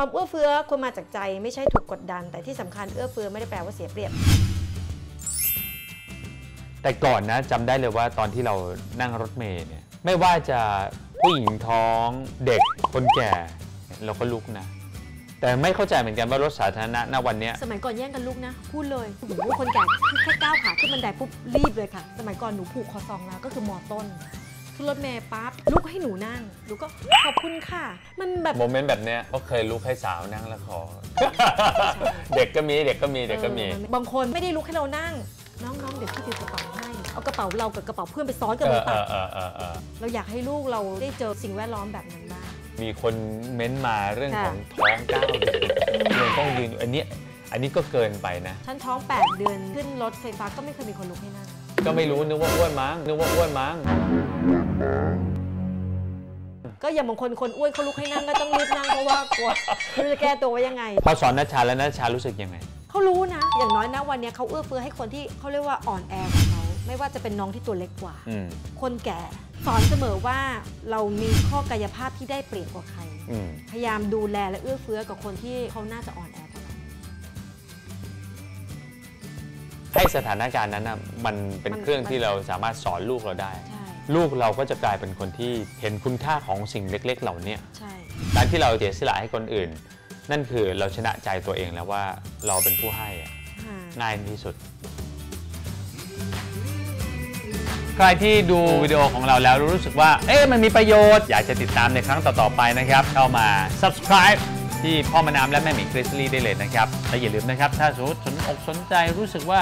ความเอื้อเฟื้อควรมาจากใจไม่ใช่ถูกกดดัน แต่ที่สำคัญเอื้อเฟื้อไม่ได้แปลว่าเสียเปรียบ แต่ก่อนนะจำได้เลยว่าตอนที่เรานั่งรถเมล์เนี่ยไม่ว่าจะผู้หญิงท้องเด็กคนแก่เราก็ลุกนะ แต่ไม่เข้าใจเหมือนกันว่ารถสาธารณะณวันเนี้ยสมัยก่อนแย่งกันลุกนะ พูดเลยโอ้โหคนแก่คือแค่ก้าวขาขึ้นบันไดปุ๊บรีบเลยค่ะ สมัยก่อนหนูผูกคอซองแล้วก็คือมอต้น ขึ้นรถเมย์ปั๊บลุกให้หนูนั่งหนูก็ขอบคุณค่ะ มันแบบ โมเมนต์แบบเนี้ยก็เคยลุกให้สาวนั่งแล้วขอ เด็กก็มีเด็กก็มีเด็กก็มี เออบางคนไม่ได้ลุกให้เรานั่ง น้องๆ เดี๋ยวพี่ถือกระเป๋าให้ เอากระเป๋าเรากับกระเป๋าเพื่อนไปซ้อนกันเอเลอยเอป่ะอเออเออเออเราอยากให้ลูกเราได้เจอสิ่งแวดล้อมแบบนั้นบ้าง มีคนเม้นต์มาเรื่องค่ะของท้องเก้าเดือนยังต้องยืนอยู่อันเนี้ย อันนี้ก็เกินไปนะ ฉันท้อง 8 เดือนขึ้นรถไฟฟ้าก็ไม่เคยมีคนลุกให้นั่งก็ไม่รู้นึกว่าอ้วนมั้งนึกว่าอ้วนมั้งก็อย่างบางคนคนอ้วนเขาลุกให้นั่งก็ต้องรีบนั่งเพราะว่ากลัวไม่รู้จะแก้ตัวว่ายังไง พอสอนนัชชาแล้วนัชชารู้สึกยังไงเขารู้นะ อย่างน้อยนะวันเนี้ยเขาเอื้อเฟื้อให้คนที่เขาเรียกว่าอ่อนแอกว่าเขาไม่ว่าจะเป็นน้องที่ตัวเล็กกว่าอืมคนแก่สอนเสมอว่าเรามีข้อกายภาพที่ได้เปรียบกว่าใครอืมพยายามดูแลและเอื้อเฟื้อกับคนที่เขาน่าจะอ่อนแอ ให้สถานการณ์นั้นนะมันเป็นมันเครื่องมันที่เราสามารถสอนลูกเราได้ใช่ลูกเราก็จะกลายเป็นคนที่เห็นคุณค่าของสิ่งเล็ก ๆ เหล่าเนี้ยใช่การที่เราเสียสละให้คนอื่น นั่นคือเราชนะใจตัวเองแล้วว่าเราเป็นผู้ให้อะค่ะง่ายที่สุด ใครที่ดูวิดีโอของเราแล้วรู้สึกว่า เอ๊ะมันมีประโยชน์ อยากจะติดตามในครั้งต่อ ๆ ไปนะครับ เข้ามา subscribe ที่พ่อมานามและแม่หมีคริสลี่ได้เลยนะครับและอย่าลืมนะครับ ถ้าสมมติสนอกสนใจรู้สึกว่า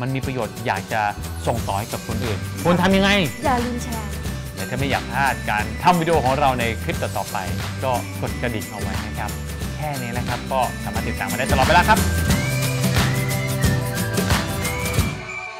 มันมีประโยชน์อยากจะส่งต่อให้กับคนอื่นควรทำยังไงอย่าลืมแชร์และถ้าไม่อยากพลาดการทำวิดีโอของเราในคลิปต่อๆไป ก็กดกระดิ่งเอาไว้นะครับ แค่นี้แหละครับ ก็สามารถติดตามมาได้ตลอดเวลาครับ